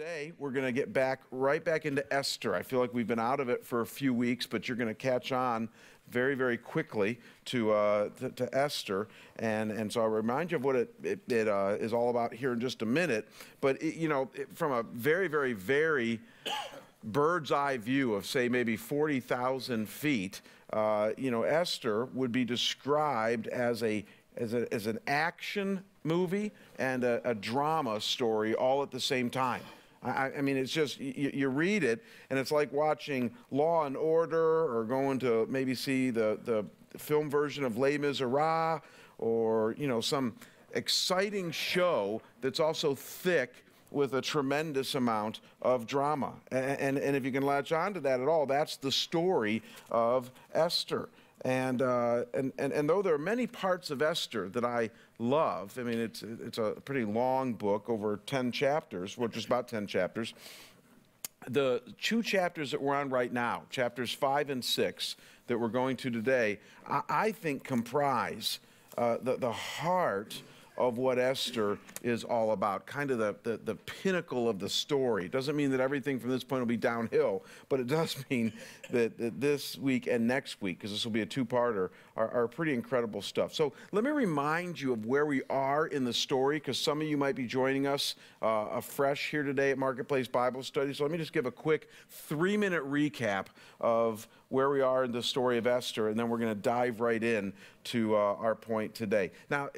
Today, we're going to get back right back into Esther. I feel like we've been out of it for a few weeks, but you're going to catch on very, very quickly to, uh, to, to, Esther. And, and so I'll remind you of what it, it, it uh, is all about here in just a minute. But, it, you know, from a very, very, very bird's eye view of, say, maybe 40,000 feet, uh, you know, Esther would be described as, a, as, a, as an action movie and a, a drama story all at the same time. I, I, mean, it's just, you, you, read it, and it's like watching Law and Order or going to maybe see the, the film version of Les Miserables or, you know, some exciting show that's also thick with a tremendous amount of drama. And, and, and if you can latch on to that at all, that's the story of Esther. And, uh, and, and, and though there are many parts of Esther that I love, I mean, it's, it's a pretty long book, over 10 chapters, well, just about 10 chapters. The two chapters that we're on right now, chapters five and six, that we're going to today, I, I think comprise uh, the, the heart of what Esther is all about, kind of the, the, the, pinnacle of the story. It doesn't mean that everything from this point will be downhill, but it does mean that, that this week and next week, because this will be a two parter, are, are pretty incredible stuff. So let me remind you of where we are in the story, because some of you might be joining us uh, afresh here today at Marketplace Bible Study. So let me just give a quick three minute recap of where we are in the story of Esther, and then we're going to dive right in to uh, our point today. Now,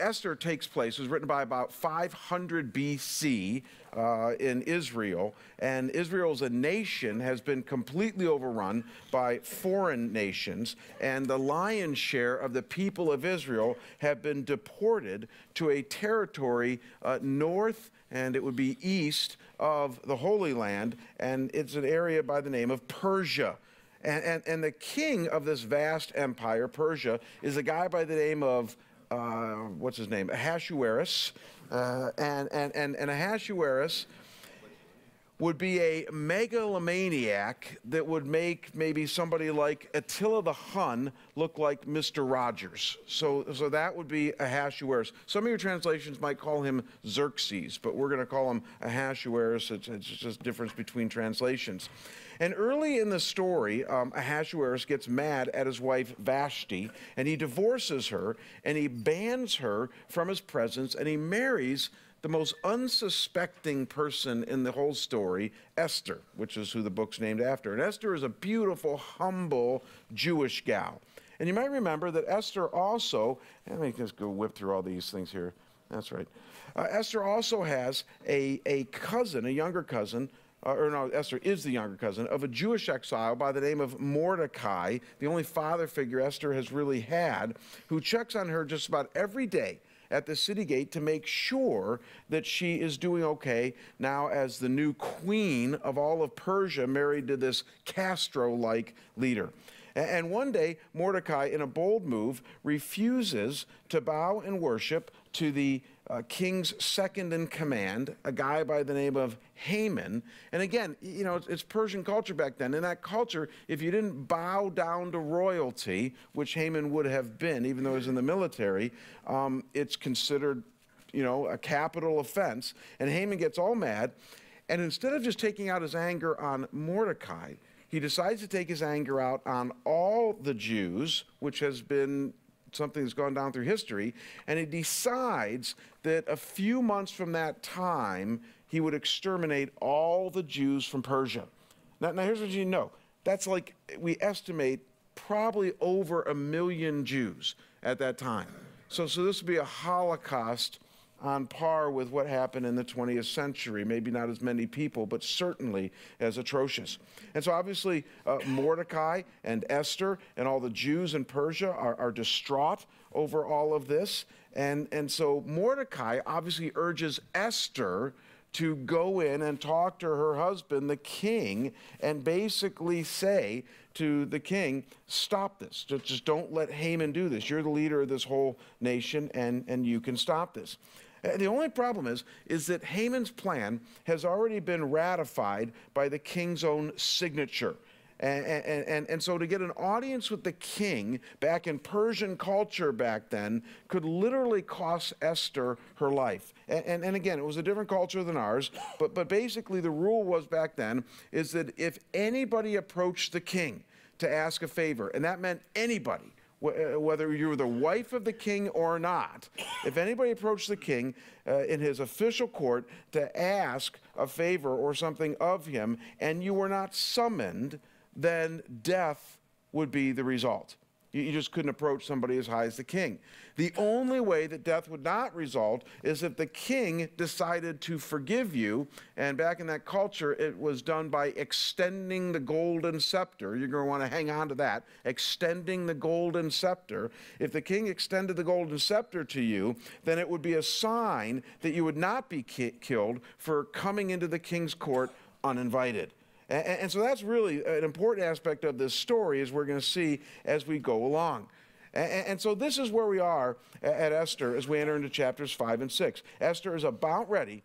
Esther takes place, it was written by about 500 BC uh, in Israel, and Israel as a nation has been completely overrun by foreign nations, and the lion's share of the people of Israel have been deported to a territory uh, north and it would be east of the Holy Land, and it's an area by the name of Persia. And, and, and the king of this vast empire, Persia, is a guy by the name of, uh, what's his name? Ahasuerus. Uh, and, and, and, and Ahasuerus would be a megalomaniac that would make maybe somebody like Attila the Hun look like Mr. Rogers. So, so that would be Ahasuerus. Some of your translations might call him Xerxes, but we're going to call him Ahasuerus. It's, it's just a difference between translations. And early in the story, um, Ahasuerus gets mad at his wife Vashti, and he divorces her, and he bans her from his presence, and he marries the most unsuspecting person in the whole story, Esther, which is who the book's named after. And Esther is a beautiful, humble Jewish gal. And you might remember that Esther also, let me just go whip through all these things here. That's right. Uh, Esther also has a, a cousin, a younger cousin, uh, or no, Esther is the younger cousin of a Jewish exile by the name of Mordecai, the only father figure Esther has really had, who checks on her just about every day at the city gate to make sure that she is doing okay now as the new queen of all of Persia, married to this Castro like leader. And one day, Mordecai, in a bold move, refuses to bow and worship to the uh, king's second in command, a guy by the name of Haman. And again, you know, it's, it's, Persian culture back then. In that culture, if you didn't bow down to royalty, which Haman would have been, even though he was in the military, um, it's considered, you know, a capital offense. And Haman gets all mad. And instead of just taking out his anger on Mordecai, he decides to take his anger out on all the Jews, which has been something that's gone down through history, and he decides that a few months from that time, he would exterminate all the Jews from Persia. Now, now here's what you know that's like, we estimate probably over a million Jews at that time. So, so this would be a Holocaust on par with what happened in the 20th century. Maybe not as many people, but certainly as atrocious. And so, obviously, uh, Mordecai and Esther and all the Jews in Persia are, are distraught over all of this. And, and so, Mordecai obviously urges Esther to go in and talk to her husband, the king, and basically say to the king, Stop this. Just, don't let Haman do this. You're the leader of this whole nation, and, and you can stop this. Uh, the only problem is, is that Haman's plan has already been ratified by the king's own signature. And, and, and, so to get an audience with the king back in Persian culture back then could literally cost Esther her life. And, and, and, again, it was a different culture than ours, but, but basically the rule was back then is that if anybody approached the king to ask a favor, and that meant anybody, uh, whether you were the wife of the king or not, if anybody approached the king uh, in his official court to ask a favor or something of him, and you were not summoned, then death would be the result. You just couldn't approach somebody as high as the king. The only way that death would not result is if the king decided to forgive you. And back in that culture, it was done by extending the golden scepter. You're going to want to hang on to that. Extending the golden scepter. If the king extended the golden scepter to you, then it would be a sign that you would not be ki killed for coming into the king's court uninvited. And, and, so that's really an important aspect of this story, as we're going to see as we go along. And, so this is where we are at Esther as we enter into chapters 5 and 6. Esther is about ready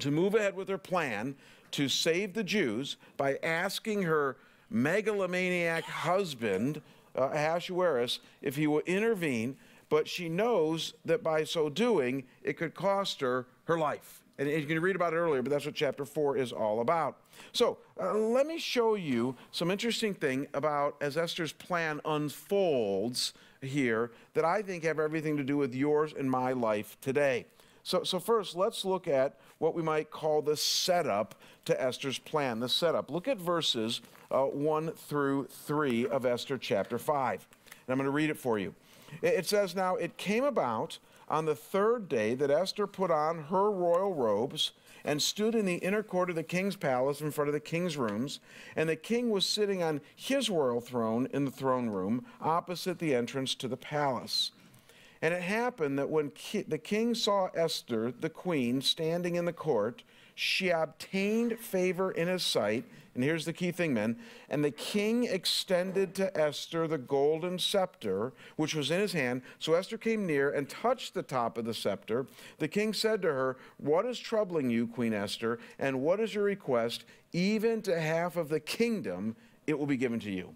to move ahead with her plan to save the Jews by asking her megalomaniac husband, uh, Ahasuerus, if he will intervene, but she knows that by so doing, it could cost her her life. And you can read about it earlier, but that's what chapter 4 is all about. So uh, let me show you some interesting thing about as Esther's plan unfolds here that I think have everything to do with yours and my life today. So, so first, let's look at what we might call the setup to Esther's plan. The setup. Look at verses uh, 1 through 3 of Esther chapter 5. And I'm going to read it for you. It says, Now it came about on the third day that Esther put on her royal robes and stood in the inner court of the king's palace in front of the king's rooms. And the king was sitting on his royal throne in the throne room opposite the entrance to the palace. And it happened that when ki the king saw Esther, the queen, standing in the court, she obtained favor in his sight and here's the key thing, men. And the king extended to Esther the golden scepter, which was in his hand. So Esther came near and touched the top of the scepter. The king said to her, What is troubling you, Queen Esther? And what is your request? Even to half of the kingdom, it will be given to you.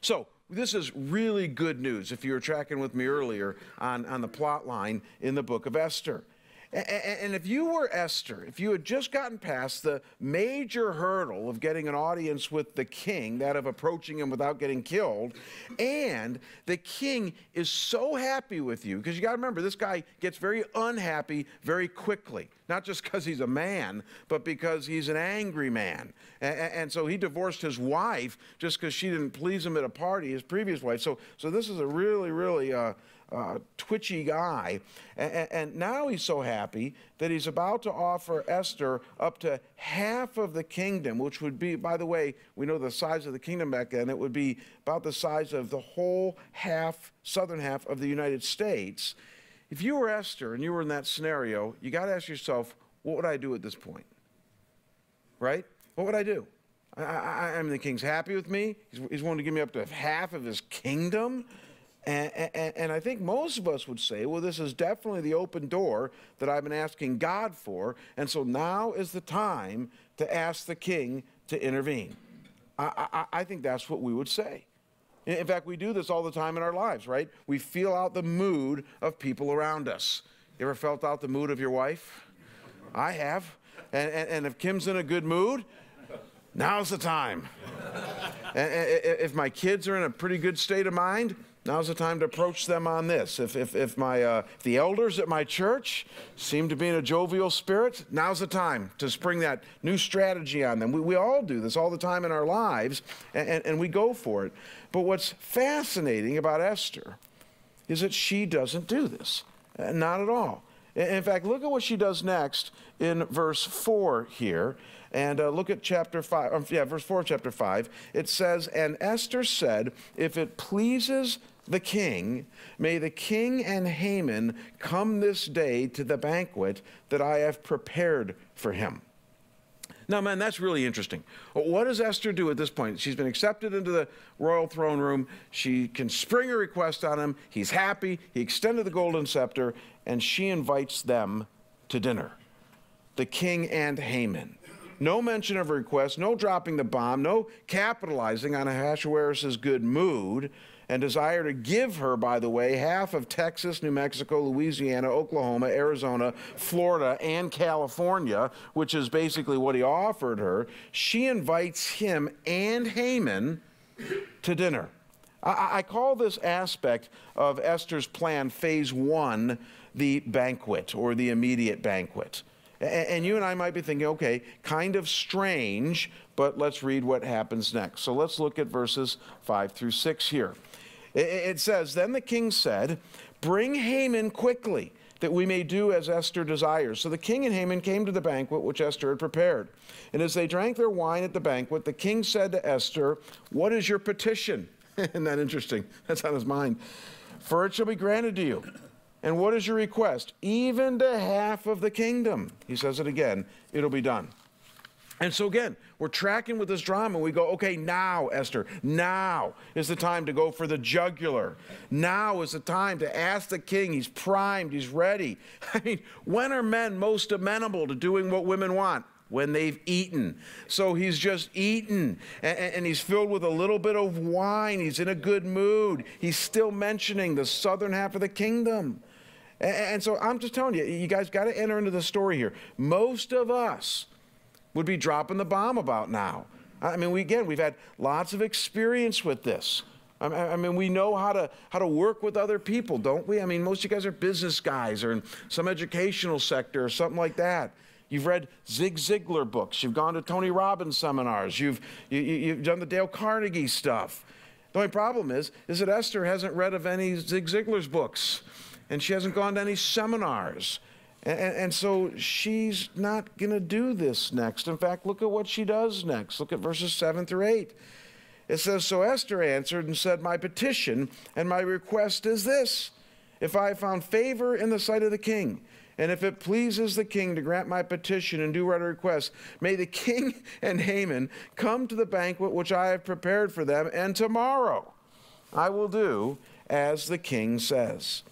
So, this is really good news if you were tracking with me earlier on, on the plot line in the book of Esther. And if you were Esther, if you had just gotten past the major hurdle of getting an audience with the king, that of approaching him without getting killed, and the king is so happy with you, because you got to remember, this guy gets very unhappy very quickly. Not just because he's a man, but because he's an angry man. And, so he divorced his wife just because she didn't please him at a party, his previous wife. So, so this is a really, really. Uh, uh, twitchy guy. And, and, now he's so happy that he's about to offer Esther up to half of the kingdom, which would be, by the way, we know the size of the kingdom back then, it would be about the size of the whole half, southern half of the United States. If you were Esther and you were in that scenario, you got to ask yourself, what would I do at this point? Right? What would I do? I, I, I mean, the king's happy with me. He's, he's willing to give me up to half of his kingdom. And, and, and, I think most of us would say, well, this is definitely the open door that I've been asking God for. And so now is the time to ask the king to intervene. I, I, I think that's what we would say. In fact, we do this all the time in our lives, right? We feel out the mood of people around us. You ever felt out the mood of your wife? I have. And, and, and if Kim's in a good mood, now's the time. and, if my kids are in a pretty good state of mind, Now's the time to approach them on this. If, if, if, my, uh, if the elders at my church seem to be in a jovial spirit, now's the time to spring that new strategy on them. We, we all do this all the time in our lives, and, and, and we go for it. But what's fascinating about Esther is that she doesn't do this. Uh, not at all. In fact, look at what she does next in verse 4 here. And uh, look at chapter 5, um, yeah, verse 4 of chapter 5. It says, And Esther said, If it pleases the king, may the king and Haman come this day to the banquet that I have prepared for him. Now, man, that's really interesting. What does Esther do at this point? She's been accepted into the royal throne room. She can spring a request on him. He's happy. He extended the golden scepter, and she invites them to dinner the king and Haman. no mention of a request, no dropping the bomb, no capitalizing on Ahasuerus' good mood and desire to give her, by the way, half of Texas, New Mexico, Louisiana, Oklahoma, Arizona, Florida, and California, which is basically what he offered her, she invites him and Haman to dinner. I, I call this aspect of Esther's plan, phase one, the banquet or the immediate banquet. And you and I might be thinking, okay, kind of strange, but let's read what happens next. So let's look at verses 5 through 6 here. It says, Then the king said, Bring Haman quickly, that we may do as Esther desires. So the king and Haman came to the banquet which Esther had prepared. And as they drank their wine at the banquet, the king said to Esther, What is your petition? Isn't that interesting? That's on his mind. For it shall be granted to you. And what is your request? Even to half of the kingdom. He says it again, it'll be done. And so again, we're tracking with this drama. We go, okay, now, Esther, now is the time to go for the jugular. Now is the time to ask the king. He's primed, he's ready. I mean, when are men most amenable to doing what women want? When they've eaten. So he's just eaten and, and he's filled with a little bit of wine. He's in a good mood. He's still mentioning the southern half of the kingdom. And, and so I'm just telling you, you guys got to enter into the story here. Most of us, would be dropping the bomb about now. I mean, we, again, we've had lots of experience with this. I mean, we know how to, how to work with other people, don't we? I mean, most of you guys are business guys or in some educational sector or something like that. You've read Zig Ziglar books. You've gone to Tony Robbins seminars. You've, you, you've done the Dale Carnegie stuff. The only problem is, is that Esther hasn't read of any Zig Ziglar's books, and she hasn't gone to any seminars. And, and, so she's not going to do this next. In fact, look at what she does next. Look at verses 7 through 8. It says So Esther answered and said, My petition and my request is this if I have found favor in the sight of the king, and if it pleases the king to grant my petition and do what I request, may the king and Haman come to the banquet which I have prepared for them, and tomorrow I will do as the king says.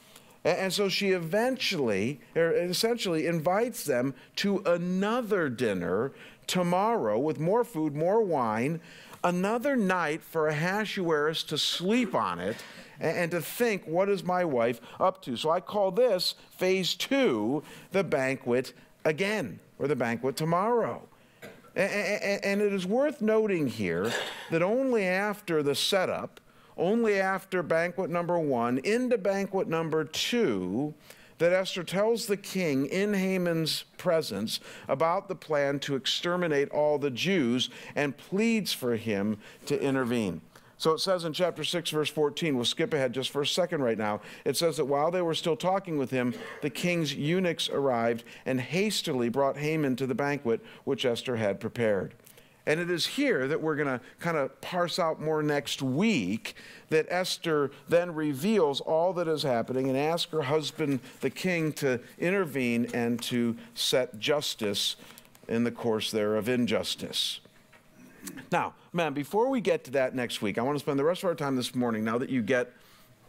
And so she eventually, or essentially, invites them to another dinner tomorrow with more food, more wine, another night for Ahasuerus to sleep on it and to think, what is my wife up to? So I call this phase two, the banquet again, or the banquet tomorrow. And it is worth noting here that only after the setup, only after banquet number one, into banquet number two, that Esther tells the king in Haman's presence about the plan to exterminate all the Jews and pleads for him to intervene. So it says in chapter 6, verse 14, we'll skip ahead just for a second right now. It says that while they were still talking with him, the king's eunuchs arrived and hastily brought Haman to the banquet which Esther had prepared. And it is here that we're going to kind of parse out more next week that Esther then reveals all that is happening and asks her husband, the king, to intervene and to set justice in the course there of injustice. Now, man, before we get to that next week, I want to spend the rest of our time this morning, now that you get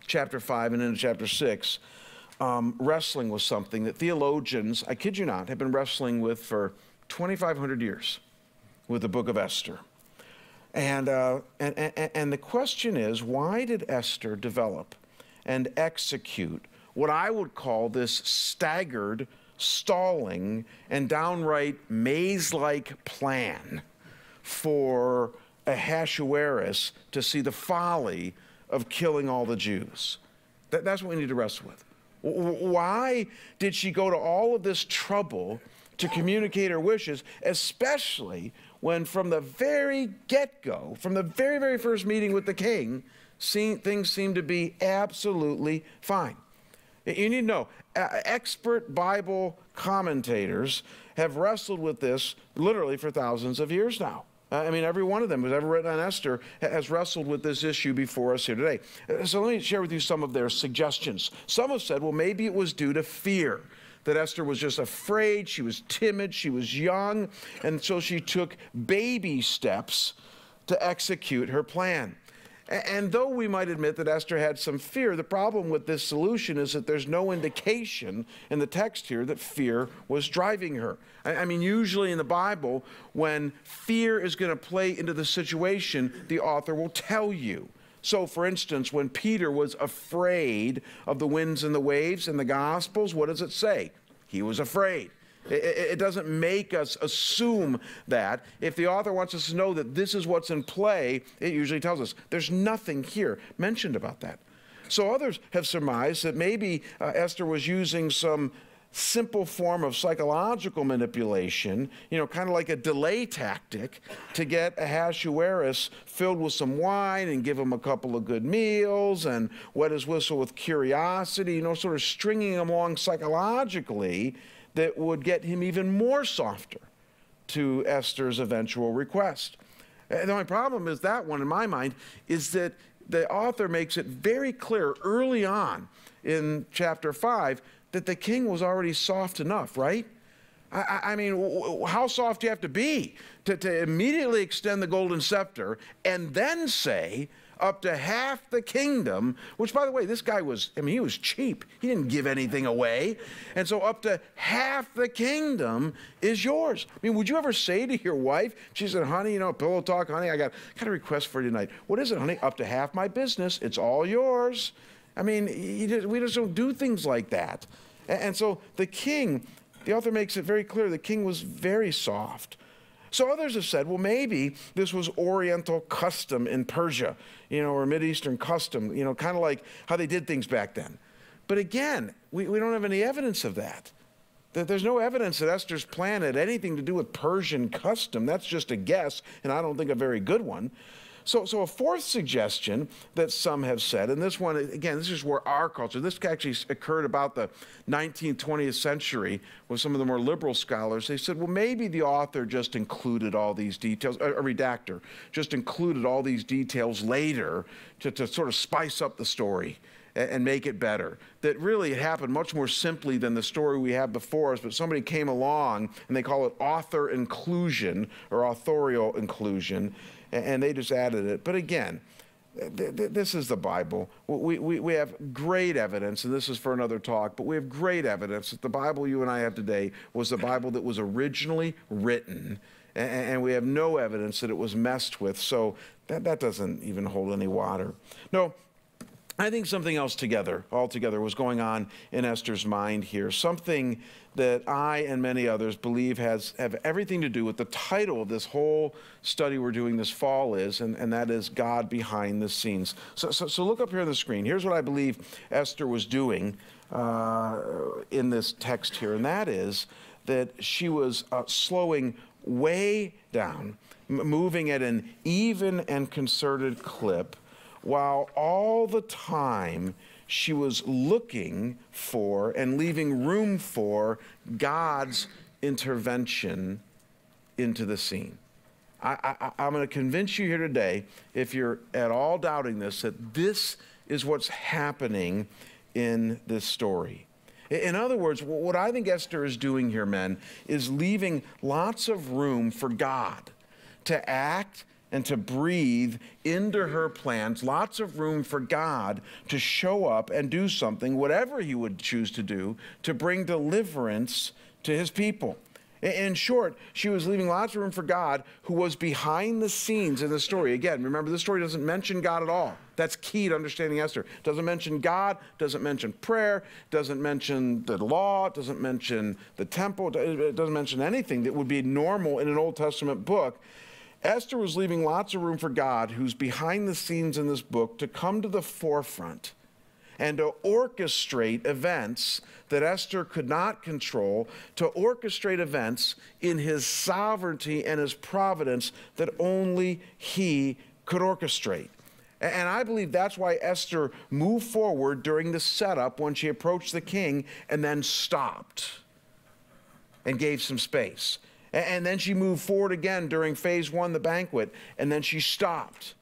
chapter 5 and into chapter 6, um, wrestling with something that theologians, I kid you not, have been wrestling with for 2,500 years with the book of Esther. And, uh, and, and, and the question is why did Esther develop and execute what I would call this staggered, stalling, and downright maze like plan for Ahasuerus to see the folly of killing all the Jews? That, that's what we need to wrestle with. Why did she go to all of this trouble to communicate her wishes, especially when from the very get go, from the very, very first meeting with the king, things seem to be absolutely fine. You need to know, expert Bible commentators have wrestled with this literally for thousands of years now. I mean, every one of them who's ever written on Esther has wrestled with this issue before us here today. Uh, so let me share with you some of their suggestions. Some have said, well, maybe it was due to fear that Esther was just afraid, she was timid, she was young, and so she took baby steps to execute her plan. And though we might admit that Esther had some fear, the problem with this solution is that there's no indication in the text here that fear was driving her. I mean, usually in the Bible, when fear is going to play into the situation, the author will tell you. So, for instance, when Peter was afraid of the winds and the waves in the Gospels, what does it say? He was afraid. It, doesn't make us assume that. If the author wants us to know that this is what's in play, it usually tells us. There's nothing here mentioned about that. So others have surmised that maybe uh, Esther was using some simple form of psychological manipulation, you know, kind of like a delay tactic to get Ahasuerus filled with some wine and give him a couple of good meals and wet his whistle with curiosity, you know, sort of stringing him along psychologically that would get him even more softer to Esther's eventual request. And the only problem is that one, in my mind, is that the author makes it very clear early on in chapter 5 that the king was already soft enough, right? I, I, mean, how soft do you have to be to, to immediately extend the golden scepter and then say, up to half the kingdom, which, by the way, this guy was, I mean, he was cheap. He didn't give anything away. And so up to half the kingdom is yours. I mean, would you ever say to your wife, she said, honey, you know, pillow talk, honey, I got, got a request for you tonight. What is it, honey? Up to half my business. It's all yours. I mean, just, we just don't do things like that. And, and so the king, the author makes it very clear the king was very soft. So others have said, well, maybe this was Oriental custom in Persia, you know, or Mideastern custom, you know, kind of like how they did things back then. But again, we, we don't have any evidence of that. There's no evidence that Esther's plan had anything to do with Persian custom. That's just a guess, and I don't think a very good one. So, so a fourth suggestion that some have said, and this one, again, this is where our culture, this actually occurred about the 19th, 20th century with some of the more liberal scholars. They said, well, maybe the author just included all these details, a, redactor just included all these details later to, to sort of spice up the story and make it better. That really it happened much more simply than the story we have before us, but somebody came along and they call it author inclusion or authorial inclusion and they just added it. But again, this is the Bible. We, we, we have great evidence, and this is for another talk, but we have great evidence that the Bible you and I have today was the Bible that was originally written, and we have no evidence that it was messed with. So that, that doesn't even hold any water. No, I think something else together, altogether, was going on in Esther's mind here. Something that I and many others believe has have everything to do with the title of this whole study we're doing this fall is, and, and that is God behind the scenes. So, so, so look up here on the screen. Here's what I believe Esther was doing uh, in this text here, and that is that she was uh, slowing way down, moving at an even and concerted clip while all the time she was looking for and leaving room for God's intervention into the scene. I, am going to convince you here today, if you're at all doubting this, that this is what's happening in this story. In other words, what I think Esther is doing here, men, is leaving lots of room for God to act and to breathe into her plans, lots of room for God to show up and do something, whatever He would choose to do, to bring deliverance to His people. In short, she was leaving lots of room for God who was behind the scenes in the story. Again, remember, this story doesn't mention God at all. That's key to understanding Esther. Doesn't mention God, doesn't mention prayer, doesn't mention the law, doesn't mention the temple, it doesn't mention anything that would be normal in an Old Testament book. Esther was leaving lots of room for God, who's behind the scenes in this book, to come to the forefront and to orchestrate events that Esther could not control, to orchestrate events in his sovereignty and his providence that only he could orchestrate. And I believe that's why Esther moved forward during the setup when she approached the king and then stopped and gave some space. And then she moved forward again during phase one, the banquet, and then she stopped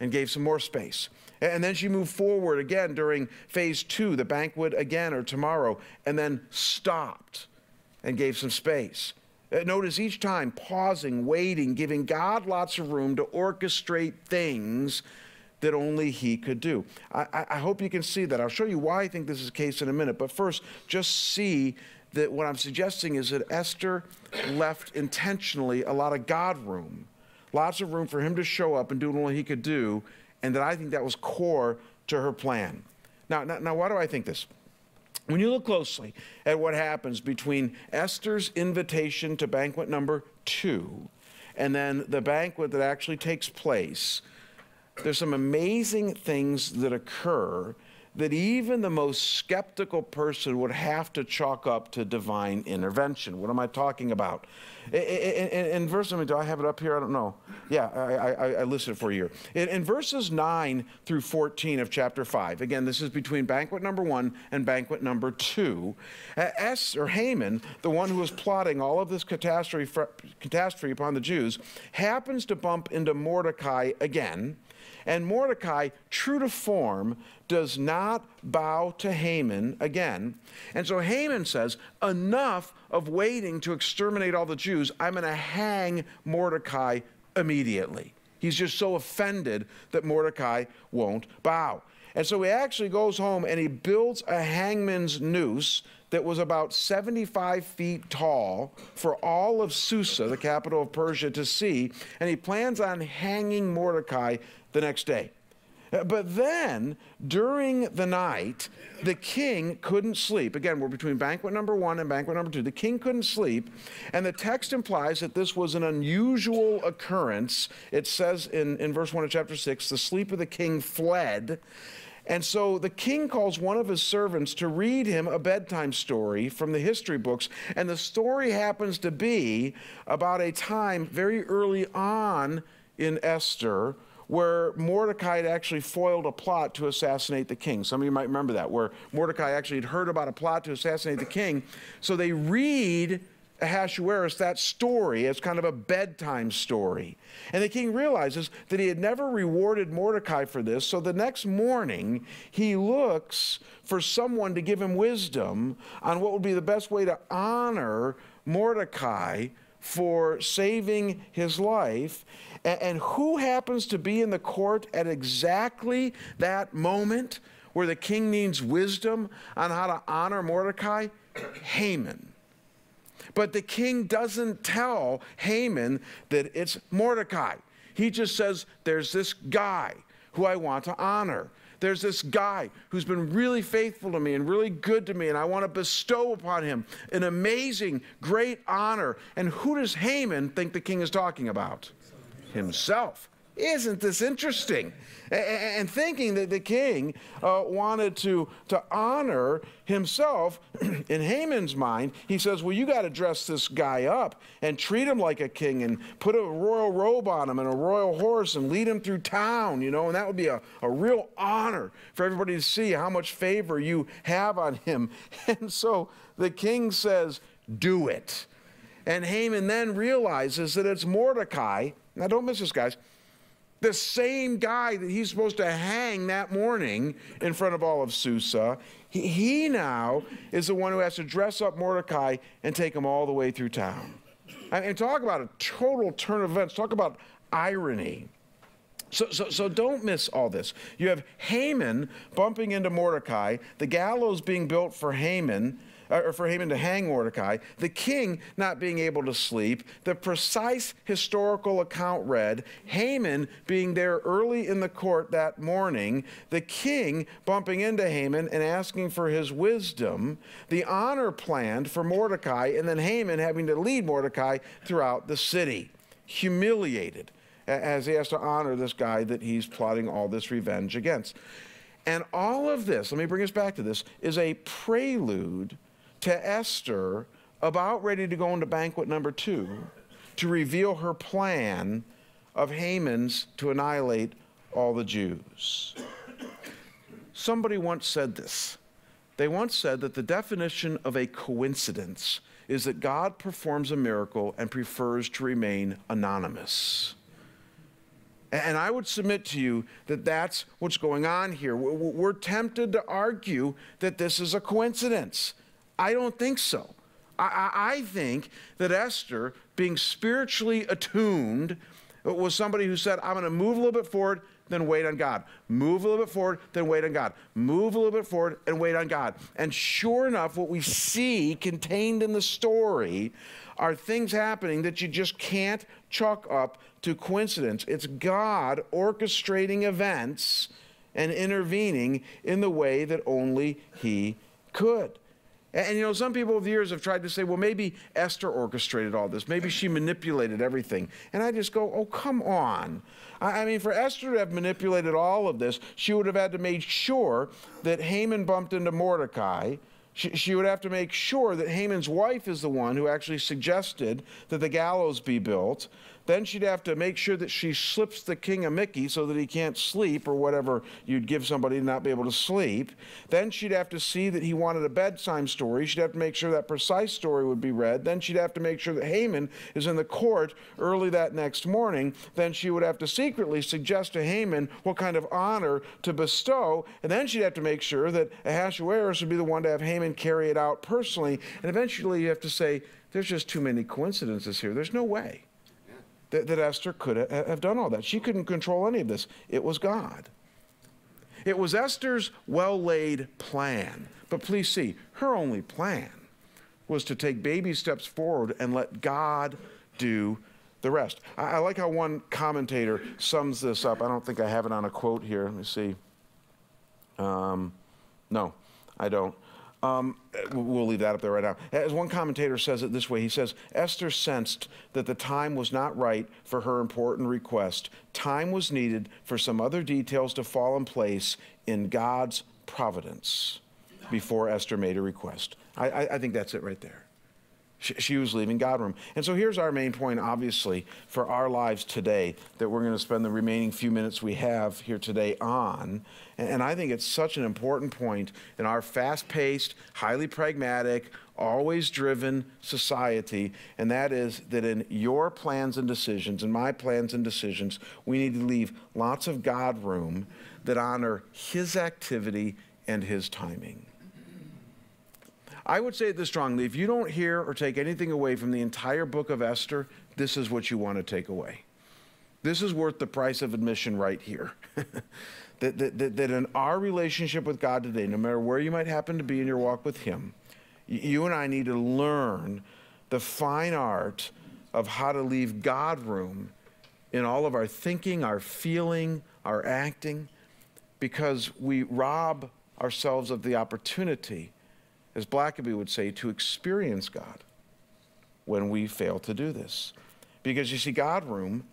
and gave some more space. And then she moved forward again during phase two, the banquet again or tomorrow, and then stopped and gave some space. Notice each time pausing, waiting, giving God lots of room to orchestrate things that only he could do. I, I, hope you can see that. I'll show you why I think this is the case in a minute. But first, just see that what I'm suggesting is that Esther left intentionally a lot of God room, lots of room for him to show up and do what he could do, and that I think that was core to her plan. Now, now, now why do I think this? When you look closely at what happens between Esther's invitation to banquet number two and then the banquet that actually takes place, there's some amazing things that occur that even the most skeptical person would have to chalk up to divine intervention. What am I talking about? In, in, in verse, I mean, do I have it up here? I don't know. Yeah, I, I, I listed it for you. In, in verses 9 through 14 of chapter 5, again, this is between banquet number one and banquet number two, S, or Haman, the one who was plotting all of this catastrophe, catastrophe upon the Jews, happens to bump into Mordecai again and Mordecai, true to form, does not bow to Haman again. And so Haman says, Enough of waiting to exterminate all the Jews. I'm going to hang Mordecai immediately. He's just so offended that Mordecai won't bow. And so he actually goes home and he builds a hangman's noose that was about 75 feet tall for all of Susa, the capital of Persia, to see. And he plans on hanging Mordecai the next day. But then, during the night, the king couldn't sleep. Again, we're between banquet number one and banquet number two. The king couldn't sleep, and the text implies that this was an unusual occurrence. It says in, in verse 1 of chapter 6 the sleep of the king fled. And so the king calls one of his servants to read him a bedtime story from the history books. And the story happens to be about a time very early on in Esther where Mordecai had actually foiled a plot to assassinate the king. Some of you might remember that, where Mordecai actually had heard about a plot to assassinate the king. So they read Ahasuerus that story as kind of a bedtime story. And the king realizes that he had never rewarded Mordecai for this. So the next morning, he looks for someone to give him wisdom on what would be the best way to honor Mordecai for saving his life. And, who happens to be in the court at exactly that moment where the king needs wisdom on how to honor Mordecai? Haman. But the king doesn't tell Haman that it's Mordecai. He just says, There's this guy who I want to honor. There's this guy who's been really faithful to me and really good to me, and I want to bestow upon him an amazing, great honor. And who does Haman think the king is talking about? himself. Isn't this interesting? And thinking that the king uh, wanted to, to honor himself, in Haman's mind, he says, Well, you got to dress this guy up and treat him like a king and put a royal robe on him and a royal horse and lead him through town, you know, and that would be a, a real honor for everybody to see how much favor you have on him. And so the king says, Do it. And Haman then realizes that it's Mordecai now, don't miss this, guys. The same guy that he's supposed to hang that morning in front of all of Susa, he, he now is the one who has to dress up Mordecai and take him all the way through town. And talk about a total turn of events. Talk about irony. So, so, so don't miss all this. You have Haman bumping into Mordecai, the gallows being built for Haman, or for Haman to hang Mordecai, the king not being able to sleep, the precise historical account read, Haman being there early in the court that morning, the king bumping into Haman and asking for his wisdom, the honor planned for Mordecai, and then Haman having to lead Mordecai throughout the city, humiliated as he has to honor this guy that he's plotting all this revenge against. And all of this, let me bring us back to this, is a prelude to Esther about ready to go into banquet number two to reveal her plan of Haman's to annihilate all the Jews. Somebody once said this. They once said that the definition of a coincidence is that God performs a miracle and prefers to remain anonymous. And I would submit to you that that's what's going on here. We're tempted to argue that this is a coincidence. I don't think so. I, I, think that Esther, being spiritually attuned, was somebody who said, I'm going to move a little bit forward. then wait on God. Move a little bit forward, then wait on God. Move a little bit forward and wait on God. And sure enough, what we see contained in the story are things happening that you just can't chalk up to coincidence. It's God orchestrating events and intervening in the way that only He could. And, you know, some people over the years have tried to say, well, maybe Esther orchestrated all this. Maybe she manipulated everything. And I just go, oh, come on. I, I mean, for Esther to have manipulated all of this, she would have had to make sure that Haman bumped into Mordecai. She, she would have to make sure that Haman's wife is the one who actually suggested that the gallows be built. Then she'd have to make sure that she slips the king a Mickey so that he can't sleep or whatever you'd give somebody to not be able to sleep. Then she'd have to see that he wanted a bedtime story. She'd have to make sure that precise story would be read. Then she'd have to make sure that Haman is in the court early that next morning. Then she would have to secretly suggest to Haman what kind of honor to bestow. And then she'd have to make sure that Ahasuerus would be the one to have Haman carry it out personally. And eventually you have to say, there's just too many coincidences here. There's no way that, that Esther could have done all that. She couldn't control any of this. It was God. It was Esther's well laid plan. But please see, her only plan was to take baby steps forward and let God do the rest. I, I, like how one commentator sums this up. I don't think I have it on a quote here. Let me see. Um, no, I don't. Um, we'll leave that up there right now. As one commentator says it this way, he says, Esther sensed that the time was not right for her important request. Time was needed for some other details to fall in place in God's providence before Esther made a request. I, I, I think that's it right there. She, was leaving God room. And so here's our main point, obviously, for our lives today that we're going to spend the remaining few minutes we have here today on. And, and I think it's such an important point in our fast paced, highly pragmatic, always driven society. And that is that in your plans and decisions, in my plans and decisions, we need to leave lots of God room that honor His activity and His timing. I would say this strongly if you don't hear or take anything away from the entire book of Esther, this is what you want to take away. This is worth the price of admission right here. that, that, that, that in our relationship with God today, no matter where you might happen to be in your walk with Him, you and I need to learn the fine art of how to leave God room in all of our thinking, our feeling, our acting, because we rob ourselves of the opportunity as Blackaby would say, to experience God when we fail to do this. Because you see, God room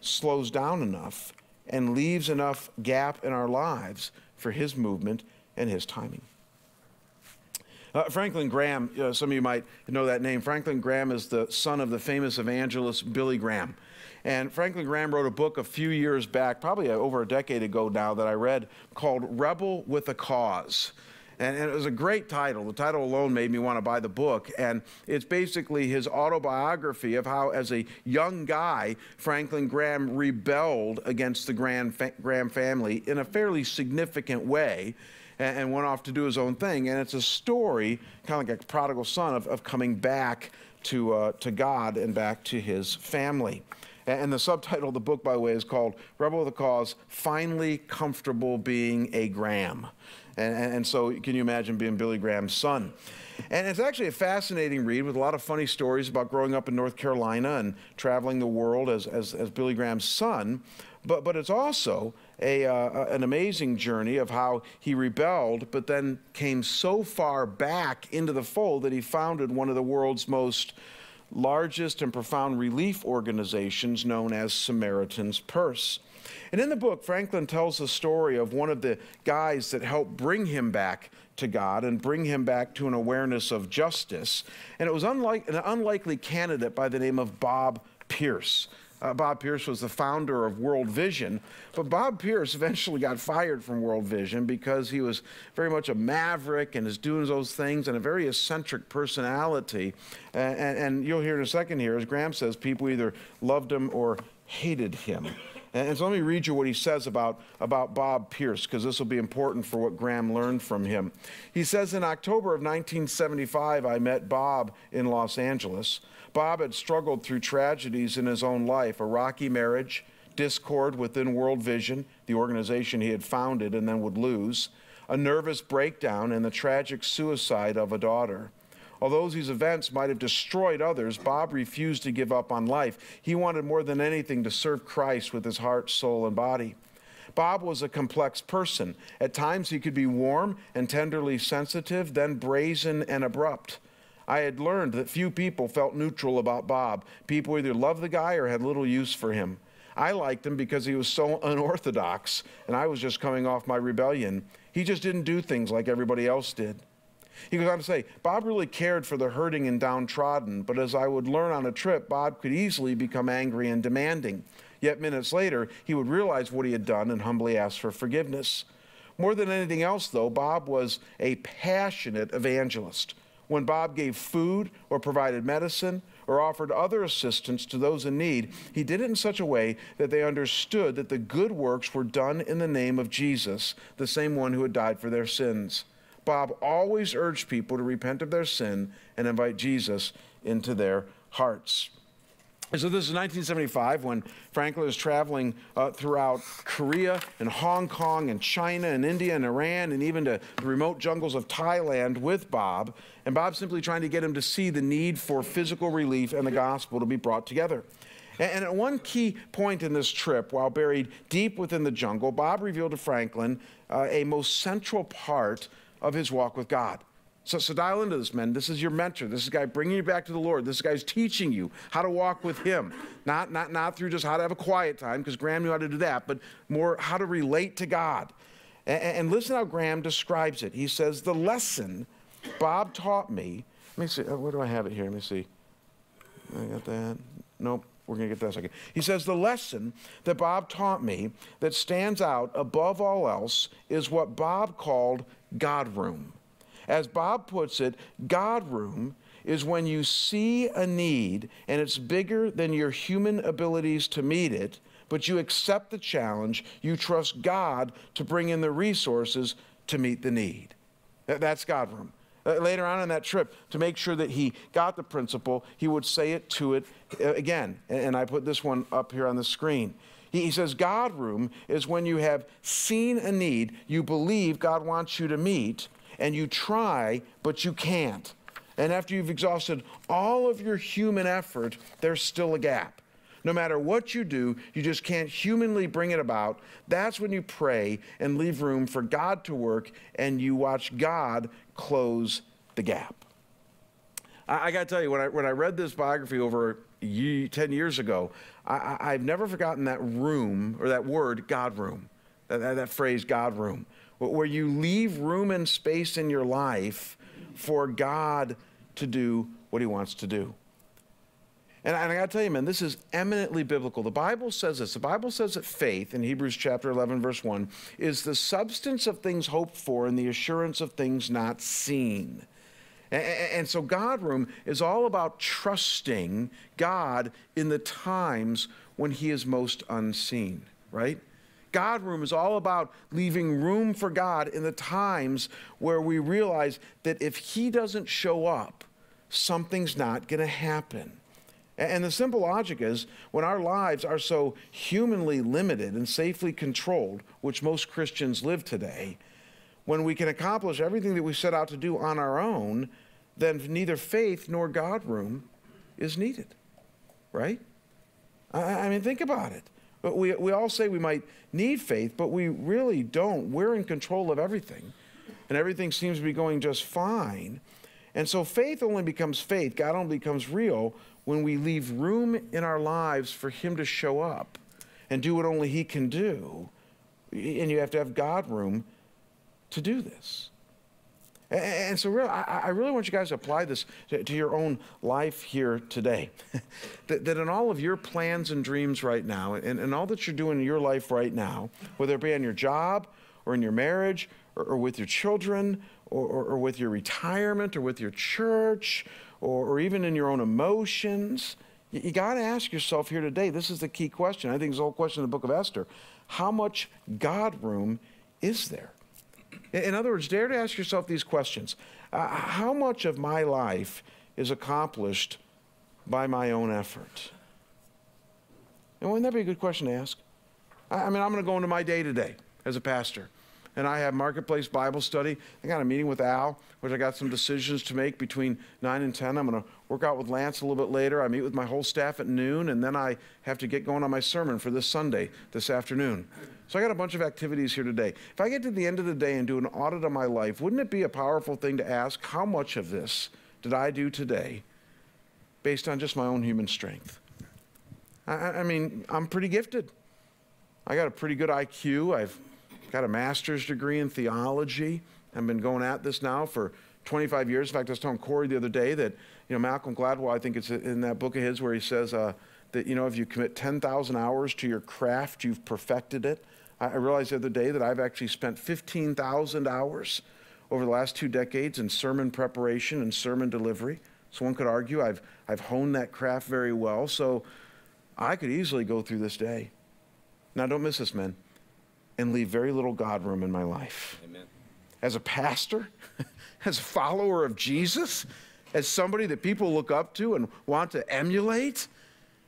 slows down enough and leaves enough gap in our lives for His movement and His timing. Uh, Franklin Graham, uh, some of you might know that name. Franklin Graham is the son of the famous evangelist Billy Graham. And Franklin Graham wrote a book a few years back, probably over a decade ago now, that I read called Rebel with a Cause. And, and, it was a great title. The title alone made me want to buy the book. And it's basically his autobiography of how, as a young guy, Franklin Graham rebelled against the Graham, fa- Graham family in a fairly significant way and, and, went off to do his own thing. And it's a story, kind of like a prodigal son, of, of coming back to, uh, to God and back to his family. And the subtitle of the book, by the way, is called Rebel with a Cause Finally Comfortable Being a Graham. And, and, and, so, can you imagine being Billy Graham's son? And it's actually a fascinating read with a lot of funny stories about growing up in North Carolina and traveling the world as, as, as Billy Graham's son. But, but it's also a, uh, an amazing journey of how he rebelled, but then came so far back into the fold that he founded one of the world's most largest and profound relief organizations known as Samaritan's Purse. And in the book, Franklin tells the story of one of the guys that helped bring him back to God and bring him back to an awareness of justice. And it was unlike, an unlikely candidate by the name of Bob Pierce. Uh, Bob Pierce was the founder of World Vision, but Bob Pierce eventually got fired from World Vision because he was very much a maverick and is doing those things and a very eccentric personality. And, and, and you'll hear in a second here, as Graham says, people either loved him or hated him. And so let me read you what he says about, about Bob Pierce, because this will be important for what Graham learned from him. He says, In October of 1975, I met Bob in Los Angeles. Bob had struggled through tragedies in his own life a rocky marriage, discord within World Vision, the organization he had founded and then would lose, a nervous breakdown, and the tragic suicide of a daughter. Although these events might have destroyed others, Bob refused to give up on life. He wanted more than anything to serve Christ with his heart, soul, and body. Bob was a complex person. At times, he could be warm and tenderly sensitive, then brazen and abrupt. I had learned that few people felt neutral about Bob. People either loved the guy or had little use for him. I liked him because he was so unorthodox, and I was just coming off my rebellion. He just didn't do things like everybody else did. He goes on to say, Bob really cared for the hurting and downtrodden, but as I would learn on a trip, Bob could easily become angry and demanding. Yet minutes later, he would realize what he had done and humbly ask for forgiveness. More than anything else, though, Bob was a passionate evangelist. When Bob gave food or provided medicine or offered other assistance to those in need, he did it in such a way that they understood that the good works were done in the name of Jesus, the same one who had died for their sins. Bob always urged people to repent of their sin and invite Jesus into their hearts. And So this is 1975 when Franklin is traveling uh, throughout Korea and Hong Kong and China and India and Iran and even to the remote jungles of Thailand with Bob. And Bob simply trying to get him to see the need for physical relief and the gospel to be brought together. And, and at one key point in this trip, while buried deep within the jungle, Bob revealed to Franklin uh, a most central part of his walk with God. So, so dial into this, men. This is your mentor. This is guy bringing you back to the Lord. This guy's teaching you how to walk with him. Not, not, not through just how to have a quiet time, because Graham knew how to do that, but more how to relate to God. And, and listen how Graham describes it. He says, The lesson Bob taught me. Let me see. Uh, where do I have it here? Let me see. I got that. Nope. We're going to get that second. He says, The lesson that Bob taught me that stands out above all else is what Bob called God room. As Bob puts it, God room is when you see a need and it's bigger than your human abilities to meet it, but you accept the challenge, you trust God to bring in the resources to meet the need. That's God room. Uh, later on in that trip, to make sure that he got the principle, he would say it to it uh, again. And I put this one up here on the screen. He says, God room is when you have seen a need you believe God wants you to meet, and you try, but you can't. And after you've exhausted all of your human effort, there's still a gap. No matter what you do, you just can't humanly bring it about. That's when you pray and leave room for God to work and you watch God close the gap. I, I got to tell you, when I, when I read this biography over 10 years ago, I, have never forgotten that room or that word, God room, that, that, that phrase, God room where you leave room and space in your life for God to do what he wants to do. And I, got to tell you, man, this is eminently biblical. The Bible says this. The Bible says that faith, in Hebrews chapter 11, verse 1, is the substance of things hoped for and the assurance of things not seen. And, so, God room is all about trusting God in the times when He is most unseen, right? God room is all about leaving room for God in the times where we realize that if He doesn't show up, something's not going to happen. And the simple logic is when our lives are so humanly limited and safely controlled, which most Christians live today, when we can accomplish everything that we set out to do on our own, then neither faith nor God room is needed, right? I, mean, think about it. But we, we all say we might need faith, but we really don't. We're in control of everything, and everything seems to be going just fine. And so faith only becomes faith, God only becomes real when we leave room in our lives for Him to show up and do what only He can do. And you have to have God room to do this. And so, really, I really want you guys to apply this to, your own life here today. that, in all of your plans and dreams right now, and, all that you're doing in your life right now, whether it be on your job or in your marriage or, with your children or, with your retirement or with your church or, even in your own emotions, you, got to ask yourself here today this is the key question. I think it's the whole question in the book of Esther. How much God room is there? In other words, dare to ask yourself these questions uh, How much of my life is accomplished by my own effort? And wouldn't that be a good question to ask? I mean, I'm going to go into my day today as a pastor and I have Marketplace Bible Study. I got a meeting with Al, which I got some decisions to make between 9 and 10. I'm going to work out with Lance a little bit later. I meet with my whole staff at noon, and then I have to get going on my sermon for this Sunday, this afternoon. So I got a bunch of activities here today. If I get to the end of the day and do an audit of my life, wouldn't it be a powerful thing to ask how much of this did I do today based on just my own human strength? I, I mean, I'm pretty gifted. I got a pretty good IQ. I've got a master's degree in theology. I've been going at this now for 25 years. In fact, I was telling Corey the other day that, you know, Malcolm Gladwell, I think it's in that book of his where he says uh, that, you know, if you commit 10,000 hours to your craft, you've perfected it. I, I realized the other day that I've actually spent 15,000 hours over the last two decades in sermon preparation and sermon delivery. So one could argue I've, I've honed that craft very well. So I could easily go through this day. Now, don't miss this, men and leave very little God room in my life. Amen. As a pastor, as a follower of Jesus, as somebody that people look up to and want to emulate,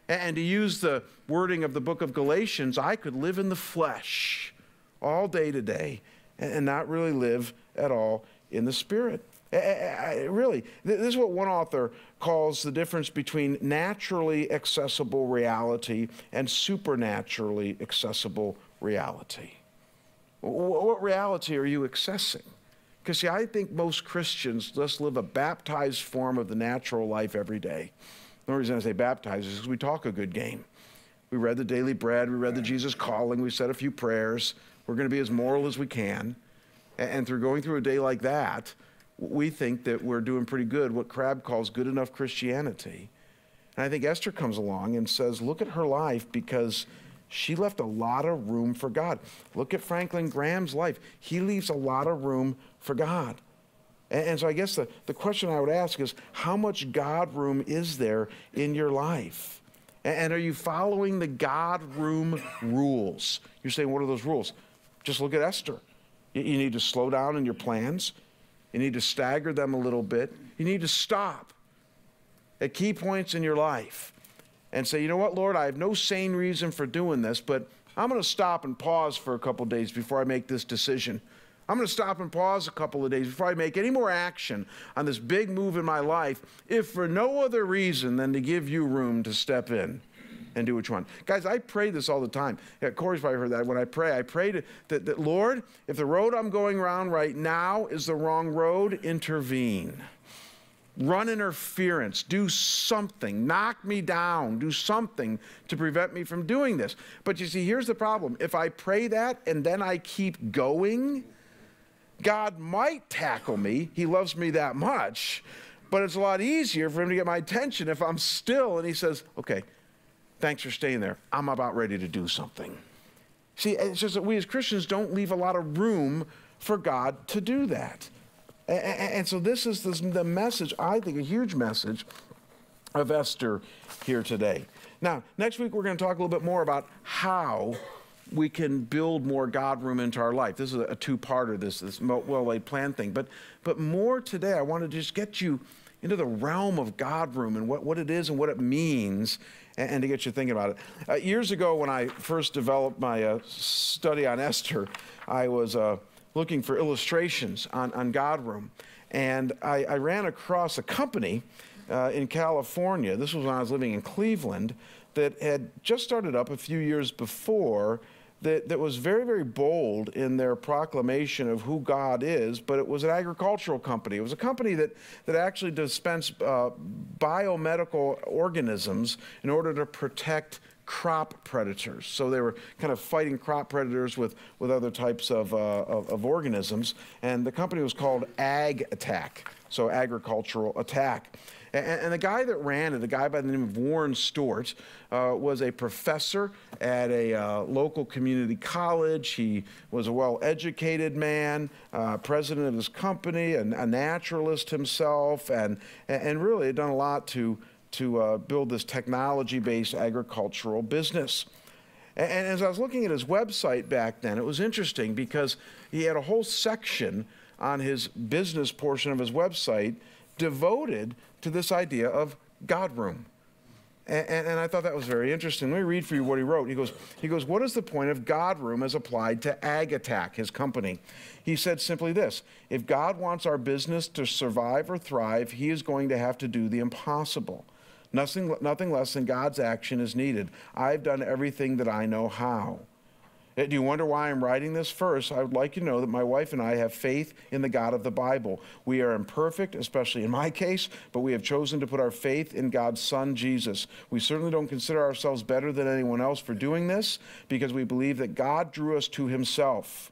and to use the wording of the book of Galatians, I could live in the flesh all day today and not really live at all in the spirit. really, this is what one author calls the difference between naturally accessible reality and supernaturally accessible reality. What reality are you accessing? Because, see, I think most Christians just live a baptized form of the natural life every day. The only reason I say baptized is because we talk a good game. We read the daily bread, we read the Jesus calling, we said a few prayers. We're going to be as moral as we can. And through going through a day like that, we think that we're doing pretty good, what Crabb calls good enough Christianity. And I think Esther comes along and says, look at her life because she left a lot of room for God. Look at Franklin Graham's life. He leaves a lot of room for God. And, and so I guess the, the question I would ask is how much God room is there in your life? And, and are you following the God room rules? You're saying, what are those rules? Just look at Esther. You, you need to slow down in your plans, you need to stagger them a little bit, you need to stop at key points in your life and say, you know what, Lord, I have no sane reason for doing this, but I'm going to stop and pause for a couple days before I make this decision. I'm going to stop and pause a couple of days before I make any more action on this big move in my life, if for no other reason than to give you room to step in and do what you want. Guys, I pray this all the time. Yeah, Corey's probably heard that. When I pray, I pray to, that, that, Lord, if the road I'm going around right now is the wrong road, intervene run interference, do something, knock me down, do something to prevent me from doing this. But you see, here's the problem. If I pray that and then I keep going, God might tackle me. He loves me that much. But it's a lot easier for him to get my attention if I'm still and he says, okay, thanks for staying there. I'm about ready to do something. See, it's just that we as Christians don't leave a lot of room for God to do that. And, so this is the message, I think, a huge message of Esther here today. Now, next week we're going to talk a little bit more about how we can build more God room into our life. This is a two-parter, this, this well-laid plan thing. But, but more today, I want to just get you into the realm of God room and what, what it is and what it means and, and to get you thinking about it. Uh, years ago when I first developed my uh, study on Esther, I was... Uh, looking for illustrations on, on God Room. And I, I ran across a company uh, in California, this was when I was living in Cleveland, that had just started up a few years before that, that was very, very bold in their proclamation of who God is, but it was an agricultural company. It was a company that, that actually dispensed uh, biomedical organisms in order to protect crop predators. So they were kind of fighting crop predators with, with other types of, uh, of, of, organisms. And the company was called Ag Attack, so agricultural attack. And, and the guy that ran it, the guy by the name of Warren Stewart, uh, was a professor at a uh, local community college. He was a well educated man, uh, president of his company, and a naturalist himself, and, and really had done a lot to to uh, build this technology based agricultural business. And, and as I was looking at his website back then, it was interesting because he had a whole section on his business portion of his website devoted to this idea of God room. And, and, and, I thought that was very interesting. Let me read for you what he wrote. He goes, he goes, What is the point of God room as applied to Ag Attack, his company? He said simply this If God wants our business to survive or thrive, he is going to have to do the impossible. Nothing, nothing less than God's action is needed. I've done everything that I know how. Uh, do you wonder why I'm writing this? First, I would like you to know that my wife and I have faith in the God of the Bible. We are imperfect, especially in my case, but we have chosen to put our faith in God's Son, Jesus. We certainly don't consider ourselves better than anyone else for doing this because we believe that God drew us to himself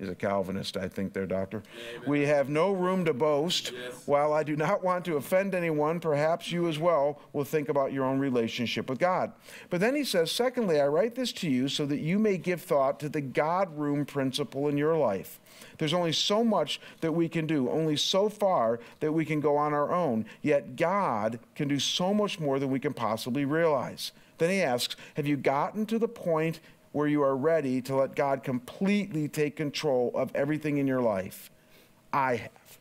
is a Calvinist, I think, there, Doctor. Amen. We have no room to boast. Yes. While I do not want to offend anyone, perhaps you as well will think about your own relationship with God. But then he says, secondly, I write this to you so that you may give thought to the God room principle in your life. There's only so much that we can do, only so far that we can go on our own. Yet God can do so much more than we can possibly realize. Then he asks, Have you gotten to the point where you are ready to let God completely take control of everything in your life? I have.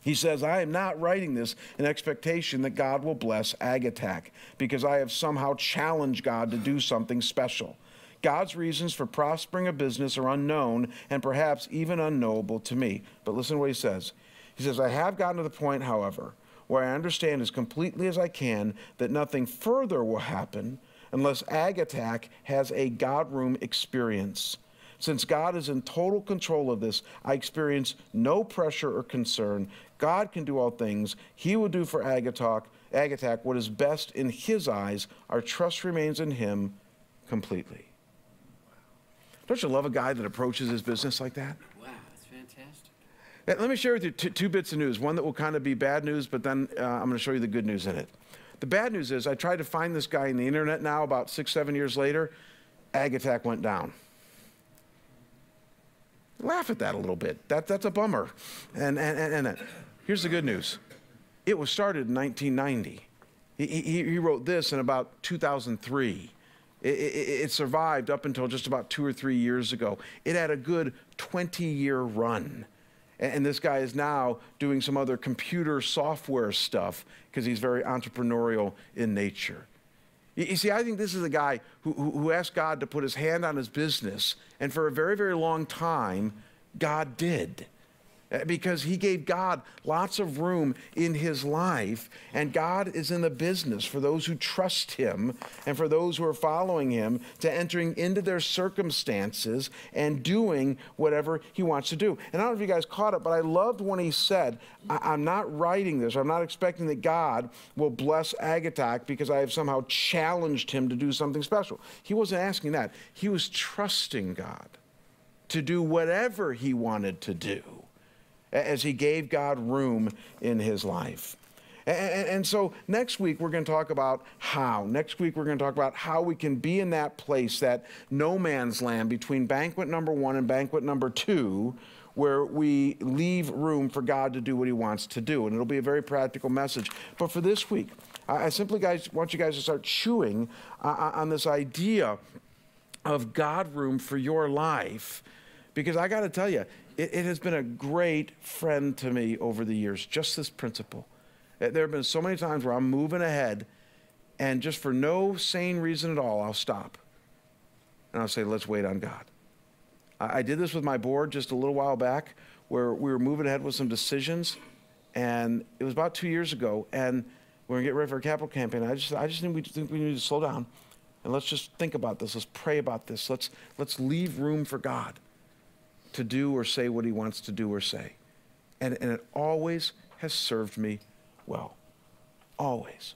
He says, I am not writing this in expectation that God will bless Ag because I have somehow challenged God to do something special. God's reasons for prospering a business are unknown and perhaps even unknowable to me. But listen to what he says. He says, I have gotten to the point, however, where I understand as completely as I can that nothing further will happen unless Ag Attack has a God room experience. Since God is in total control of this, I experience no pressure or concern. God can do all things. He will do for Ag Attack, Ag Attack what is best in His eyes. Our trust remains in Him completely. Don't you love a guy that approaches his business like that? Wow, that's fantastic. Let me share with you two, two bits of news. One that will kind of be bad news, but then uh, I'm going to show you the good news in it. The bad news is I tried to find this guy in the internet now about six, seven years later. Ag Attack went down. Laugh at that a little bit. That, that's a bummer. And, and, and, and here's the good news. It was started in 1990. He, he, he wrote this in about 2003. It, it, it, survived up until just about two or three years ago. It had a good 20 year run. And this guy is now doing some other computer software stuff because he's very entrepreneurial in nature. You see, I think this is a guy who, who asked God to put his hand on his business, and for a very, very long time, God did. Uh, because he gave God lots of room in his life. And God is in the business for those who trust him and for those who are following him to entering into their circumstances and doing whatever he wants to do. And I don't know if you guys caught it, but I loved when he said, I'm not writing this, I'm not expecting that God will bless Ag because I have somehow challenged him to do something special. He wasn't asking that, he was trusting God to do whatever he wanted to do as he gave God room in his life. And, so next week we're going to talk about how. Next week we're going to talk about how we can be in that place, that no man's land between banquet number one and banquet number two, where we leave room for God to do what he wants to do. And it'll be a very practical message. But for this week, I simply guys want you guys to start chewing uh, on this idea of God room for your life. Because I got to tell you, it, it has been a great friend to me over the years, just this principle. Uh, there have been so many times where I'm moving ahead, and just for no sane reason at all, I'll stop. And I'll say, let's wait on God. I, I did this with my board just a little while back, where we were moving ahead with some decisions, and it was about two years ago, and we are getting ready for a capital campaign. I just, I just think we, think we need to slow down, and let's just think about this. Let's pray about this. Let's, let's leave room for God to do or say what he wants to do or say. And, and it always has served me well. Always.